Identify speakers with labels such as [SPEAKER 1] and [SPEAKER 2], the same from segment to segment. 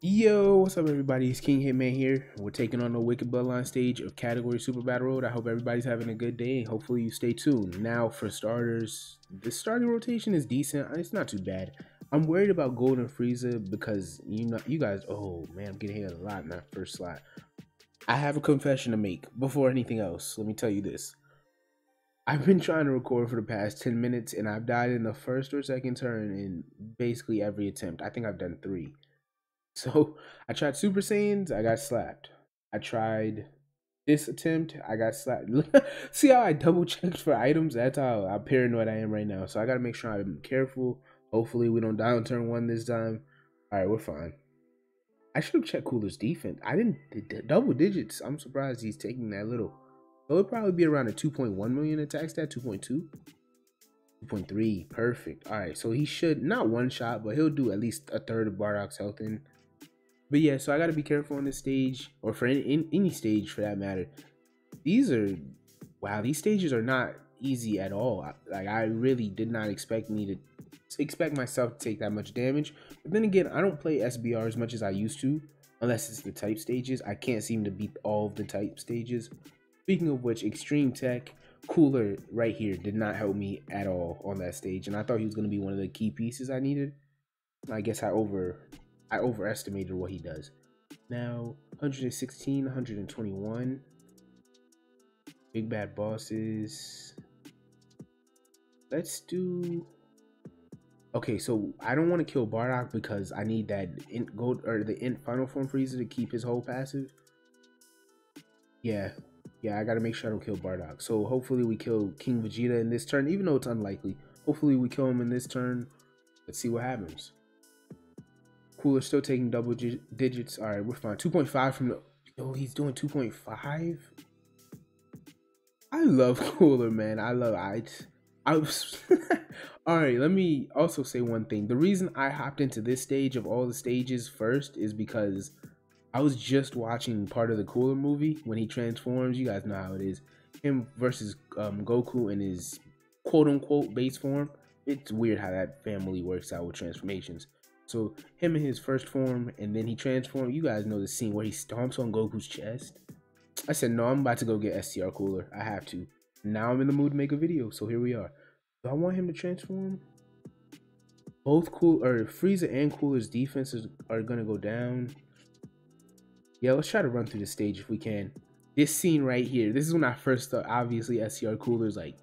[SPEAKER 1] Yo, what's up, everybody? It's King Hitman here. We're taking on the Wicked Bloodline stage of Category Super Battle Road. I hope everybody's having a good day. Hopefully, you stay tuned. Now, for starters, the starting rotation is decent. It's not too bad. I'm worried about Golden Frieza because you know, you guys. Oh man, I'm getting hit a lot in that first slot. I have a confession to make before anything else. Let me tell you this. I've been trying to record for the past 10 minutes and I've died in the first or second turn in basically every attempt. I think I've done three. So I tried Super Saiyans, I got slapped. I tried this attempt, I got slapped. See how I double checked for items? That's how, how paranoid I am right now. So I gotta make sure I'm careful. Hopefully we don't die on turn one this time. Alright, we're fine. I should have checked Cooler's defense. I didn't double digits. I'm surprised he's taking that little. It'll probably be around a 2.1 million attack stat, 2.2. 2.3, perfect. All right, so he should not one shot, but he'll do at least a third of Bardock's health in. But yeah, so I got to be careful on this stage, or for any, in, any stage for that matter. These are, wow, these stages are not easy at all. Like I really did not expect me to expect myself to take that much damage. But then again, I don't play SBR as much as I used to, unless it's the type stages. I can't seem to beat all of the type stages. Speaking of which, Extreme Tech, Cooler right here did not help me at all on that stage. And I thought he was going to be one of the key pieces I needed. I guess I over I overestimated what he does. Now, 116, 121. Big Bad Bosses. Let's do... Okay, so I don't want to kill Bardock because I need that int gold or the int final form Frieza to keep his whole passive. Yeah, yeah, I gotta make sure I don't kill Bardock. So hopefully we kill King Vegeta in this turn, even though it's unlikely. Hopefully we kill him in this turn. Let's see what happens. Cooler still taking double digits. All right, we're fine. 2.5 from the. Oh, he's doing 2.5. I love Cooler, man. I love I. I was. all right, let me also say one thing. The reason I hopped into this stage of all the stages first is because I was just watching part of the Cooler movie when he transforms. You guys know how it is. Him versus um, Goku in his quote unquote base form. It's weird how that family works out with transformations. So him in his first form, and then he transformed. You guys know the scene where he stomps on Goku's chest. I said, no, I'm about to go get STR Cooler. I have to. Now I'm in the mood to make a video, so here we are. Do I want him to transform? Both Cool or Frieza and Cooler's defenses are gonna go down. Yeah, let's try to run through the stage if we can. This scene right here, this is when I first thought, obviously, STR Cooler's like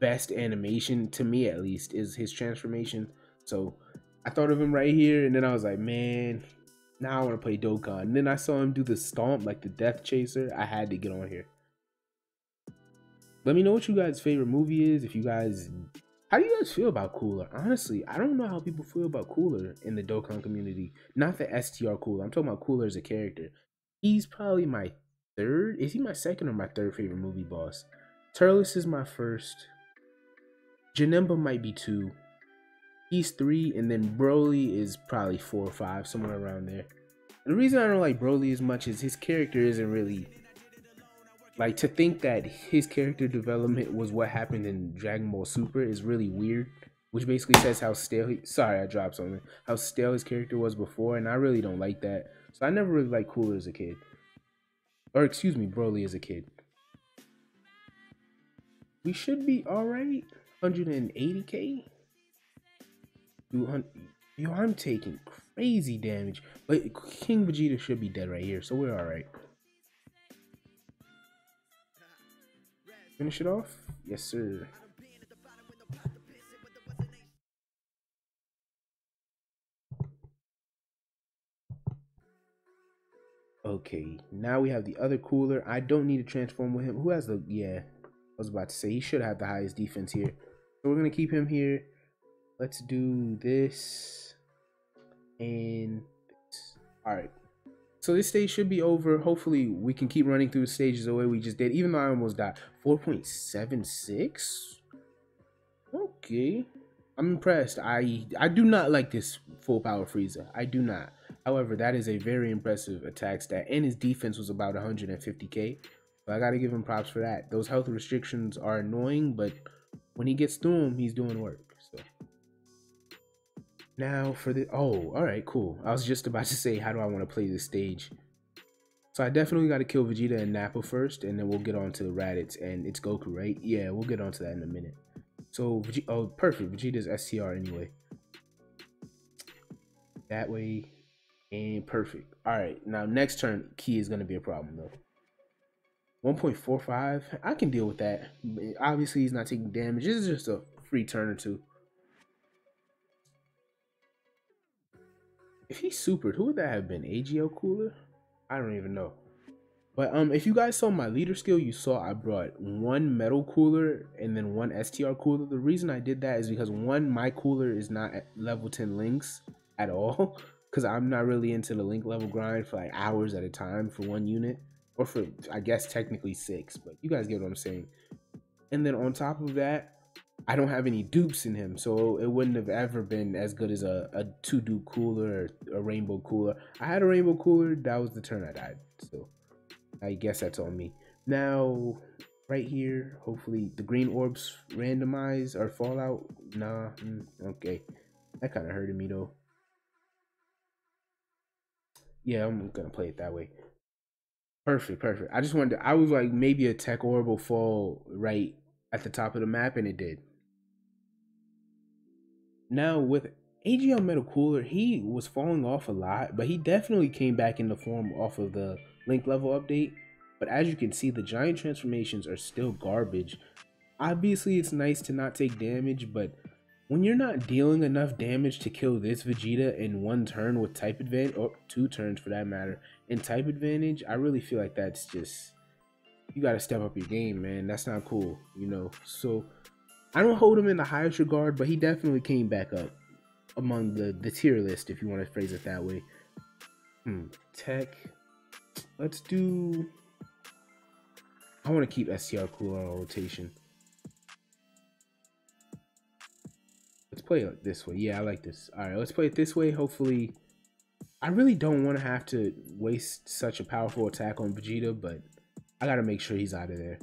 [SPEAKER 1] best animation, to me at least, is his transformation. So I thought of him right here, and then I was like, man, now I want to play Dokkan. And then I saw him do the stomp, like the Death Chaser. I had to get on here. Let me know what you guys' favorite movie is. If you guys, how do you guys feel about Cooler? Honestly, I don't know how people feel about Cooler in the Dokkan community. Not the STR Cooler. I'm talking about Cooler as a character. He's probably my third. Is he my second or my third favorite movie boss? Turles is my first. Janemba might be two. He's three, and then Broly is probably four or five, somewhere around there. The reason I don't like Broly as much is his character isn't really like to think that his character development was what happened in Dragon Ball Super is really weird. Which basically says how stale he sorry I dropped something. How stale his character was before, and I really don't like that. So I never really liked Cooler as a kid. Or excuse me, Broly as a kid. We should be alright. 180k? Yo, I'm taking crazy damage. But King Vegeta should be dead right here, so we're alright. Finish it off? Yes, sir. Okay, now we have the other cooler. I don't need to transform with him. Who has the... Yeah, I was about to say, he should have the highest defense here. So we're going to keep him here let's do this and this. all right. So this stage should be over. Hopefully we can keep running through the stages the way we just did even though i almost died. 4.76 okay. I'm impressed. I i do not like this full power Frieza i do not. However that is a very impressive attack stat and his defense was about 150k so i gotta give him props for that. Those health restrictions are annoying but when he gets through them he's doing work Now for the oh, all right, cool. I was just about to say, how do I want to play this stage? So I definitely got to kill Vegeta and Nappa first, and then we'll get on to the Raditz and it's Goku, right? Yeah, we'll get on to that in a minute. So, oh, perfect. Vegeta's STR anyway. That way, and perfect. All right, now next turn, key is going to be a problem, though. 1.45, I can deal with that. Obviously, he's not taking damage. This is just a free turn or two. If he supered, who would that have been? AGL Cooler? I don't even know. But um, if you guys saw my leader skill, you saw I brought one metal cooler and then one STR cooler. The reason I did that is because one, my cooler is not at level 10 links at all. Because I'm not really into the link level grind for like hours at a time for one unit. Or for, I guess, technically six. But you guys get what I'm saying. And then on top of that, I don't have any dupes in him, so it wouldn't have ever been as good as a, a two dupe cooler or a rainbow cooler. I had a rainbow cooler, that was the turn I died. So I guess that's on me. Now, right here, hopefully the green orbs randomize or fall out. Nah, mm, okay. That kind of hurted me though. Yeah, I'm gonna play it that way. Perfect, perfect. I just wanted to, I was like maybe a tech orb will fall right at the top of the map, and it did. Now with AGL Metal Cooler, he was falling off a lot, but he definitely came back into form off of the link level update. But as you can see, the giant transformations are still garbage. Obviously, it's nice to not take damage, but when you're not dealing enough damage to kill this Vegeta in one turn with type advantage, or oh, two turns for that matter, in type advantage, I really feel like that's just you got to step up your game, man. That's not cool, you know. So I don't hold him in the highest regard, but he definitely came back up among the the tier list, if you want to phrase it that way. Hmm. Tech. Let's do. I want to keep STR cool on rotation. Let's play it this way. Yeah, I like this. All right, let's play it this way. Hopefully, I really don't want to have to waste such a powerful attack on Vegeta, but I gotta make sure he's out of there.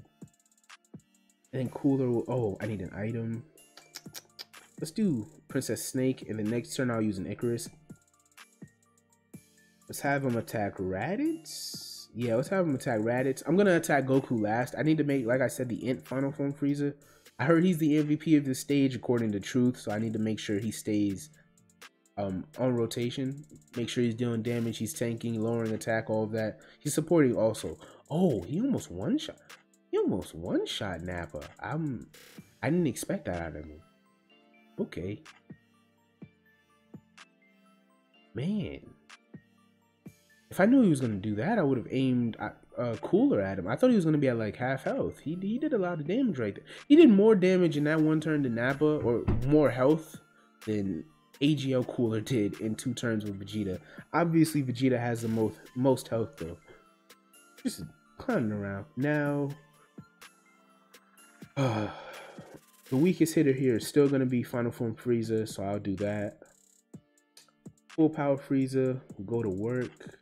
[SPEAKER 1] And then Cooler will, oh, I need an item. Let's do Princess Snake, and the next turn I'll use an Icarus. Let's have him attack Raditz. Yeah, let's have him attack Raditz. I'm gonna attack Goku last. I need to make, like I said, the Int Final Form Frieza. I heard he's the MVP of this stage according to Truth, so I need to make sure he stays um, on rotation. Make sure he's doing damage, he's tanking, lowering attack, all of that. He's supporting also. Oh, he almost one shot. He almost one shot Nappa. I'm. I didn't expect that out of him. Okay. Man. If I knew he was gonna do that, I would have aimed uh, uh, cooler at him. I thought he was gonna be at like half health. He he did a lot of damage right there. He did more damage in that one turn than Nappa, or more health than AGL Cooler did in two turns with Vegeta. Obviously, Vegeta has the most most health though. Just clowning around. Now, the weakest hitter here is still going to be Final Form Frieza, so I'll do that. Full Power Frieza, go to work.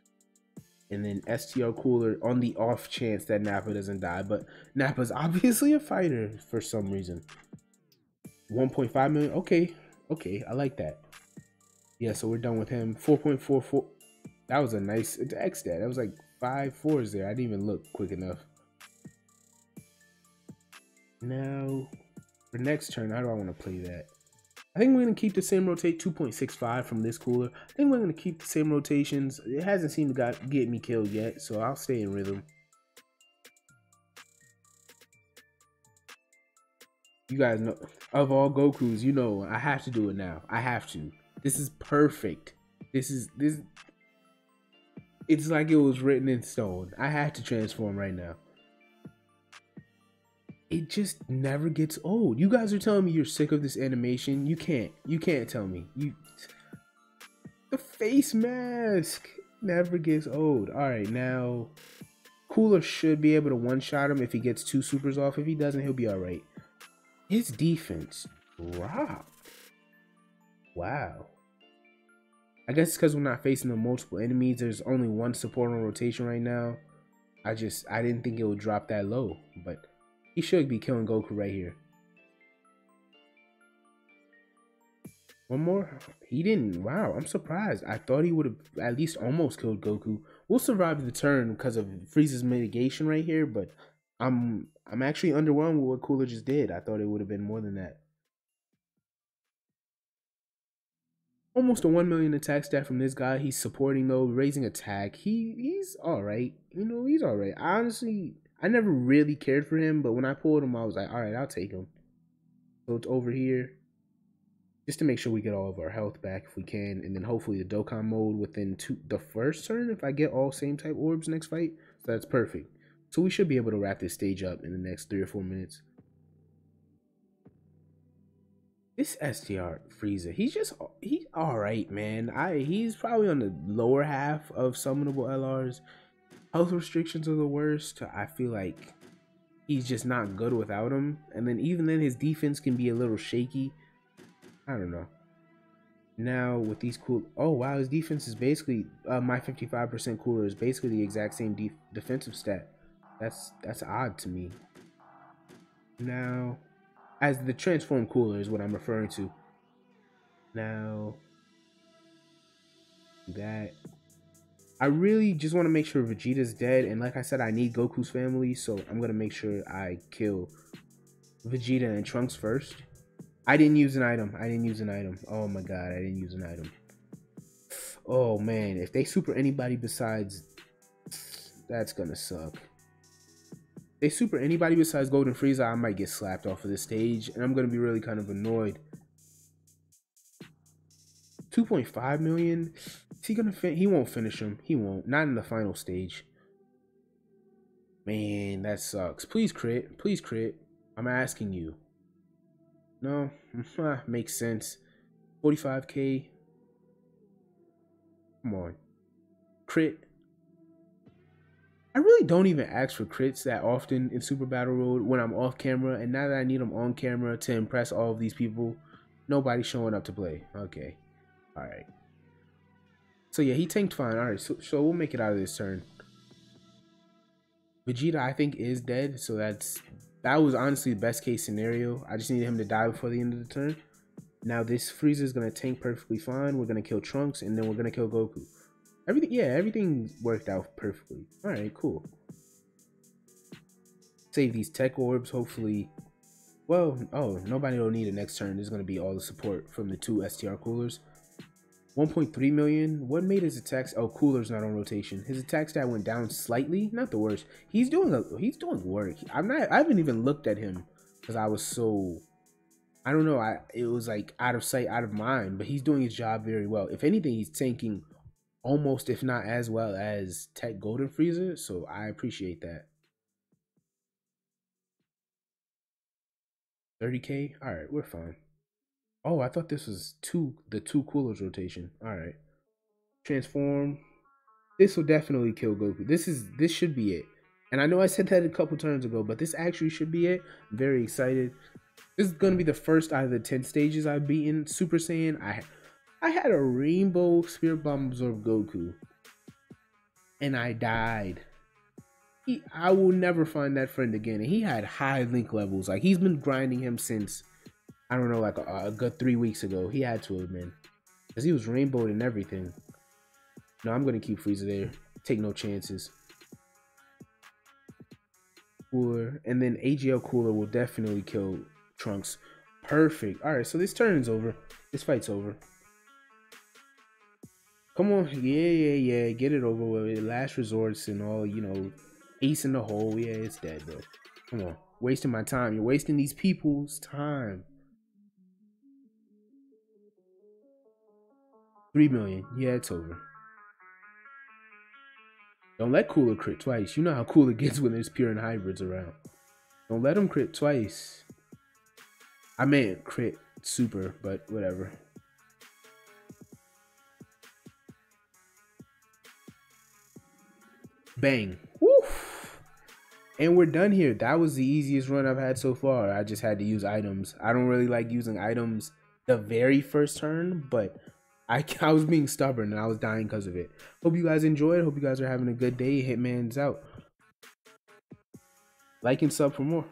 [SPEAKER 1] And then STR Cooler on the off chance that Nappa doesn't die. But Nappa's obviously a fighter for some reason. 1.5 million. Okay. Okay. I like that. Yeah, so we're done with him. 4.44. That was a nice X stat. That was like five fours there. I didn't even look quick enough. Now, for next turn, how do I want to play that? I think we're going to keep the same rotate 2.65 from this cooler. I think we're going to keep the same rotations. It hasn't seemed to got, get me killed yet, so I'll stay in rhythm. You guys know, of all Gokus, you know, I have to do it now. I have to. This is perfect. This is, this, it's like it was written in stone. I have to transform right now. It just never gets old. You guys are telling me you're sick of this animation. You can't. You can't tell me. You The face mask never gets old. All right, now Cooler should be able to one-shot him if he gets two supers off. If he doesn't, he'll be all right. His defense dropped. Wow. I guess it's because we're not facing the multiple enemies, there's only one support on rotation right now. I just, I didn't think it would drop that low, but he should be killing Goku right here. One more? He didn't. Wow, I'm surprised. I thought he would have at least almost killed Goku. We'll survive the turn because of Frieza's mitigation right here, but I'm I'm actually underwhelmed with what Cooler just did. I thought it would have been more than that. Almost a one million attack stat from this guy. He's supporting though, raising attack. He he's all right. You know, he's all right. Honestly, I never really cared for him, but when I pulled him, I was like, all right, I'll take him. So it's over here just to make sure we get all of our health back if we can, and then hopefully the Dokkan mode within two, the first turn if I get all same type orbs next fight. So that's perfect. So we should be able to wrap this stage up in the next three or four minutes. This STR Frieza, he's just he's all right, man. I he's probably on the lower half of summonable LRs. Health restrictions are the worst. I feel like he's just not good without him, and then even then his defense can be a little shaky. I don't know. Now with these cool, oh wow, his defense is basically uh, my 55% cooler is basically the exact same def defensive stat. That's that's odd to me. Now, as the transform cooler is what I'm referring to. Now, that I really just want to make sure Vegeta's dead, and like I said, I need Goku's family, so I'm gonna make sure I kill Vegeta and Trunks first. I didn't use an item. I didn't use an item. Oh my god, I didn't use an item. Oh man, if they super anybody besides that's gonna suck. If they super anybody besides Golden Frieza, I might get slapped off of the stage, and I'm gonna be really kind of annoyed. 2.5 million. Is he gonna fin he won't finish him. He won't. Not in the final stage. Man, that sucks. Please crit. Please crit. I'm asking you. No, ah, makes sense. 45k. Come on. Crit. I really don't even ask for crits that often in Super Battle Road when I'm off camera, and now that I need them on camera to impress all of these people, nobody's showing up to play. Okay. Alright. So yeah, he tanked fine. Alright, so, so we'll make it out of this turn. Vegeta, I think, is dead, so that's that was honestly the best case scenario. I just needed him to die before the end of the turn. Now this Frieza is gonna tank perfectly fine. We're gonna kill Trunks and then we're gonna kill Goku. Everything, yeah, everything worked out perfectly. All right, cool. Save these tech orbs. Hopefully, well, oh, nobody will need it next turn. There's gonna be all the support from the two STR coolers. 1.3 million. What made his attacks? Oh, cooler's not on rotation. His attack stat went down slightly, not the worst. He's doing a he's doing work. I'm not. I haven't even looked at him because I was so. I don't know. I it was like out of sight, out of mind. But he's doing his job very well. If anything, he's tanking almost, if not as well as Tech Golden Frieza. So I appreciate that. 30k. All right, we're fine. Oh, I thought this was two the two coolers rotation. All right. Transform. This will definitely kill Goku. This is this should be it. And I know I said that a couple turns ago, but this actually should be it. I'm very excited. This is gonna be the first out of the ten stages I've beaten Super Saiyan. I I had a rainbow spirit bomb absorb Goku. And I died. He, I will never find that friend again. And he had high link levels. Like he's been grinding him since I don't know, like a, a good three weeks ago. He had to have been. Because he was rainbowed and everything. No, I'm going to keep Frieza there. Take no chances. Cooler. And then AGL Cooler will definitely kill Trunks. Perfect. All right, so this turn's over. This fight's over. Come on. Yeah, yeah, yeah. Get it over with. Last resorts and all, you know, ace in the hole. Yeah, it's dead, bro. Come on. Wasting my time. You're wasting these people's time. Three million. Yeah, it's over. Don't let Cooler crit twice. You know how cool it gets when there's pure and hybrids around. Don't let him crit twice. I meant crit super, but whatever. Bang. Woof. And we're done here. That was the easiest run I've had so far. I just had to use items. I don't really like using items the very first turn, but I, I was being stubborn and I was dying because of it. Hope you guys enjoyed. Hope you guys are having a good day. Hitman's out. Like and sub for more.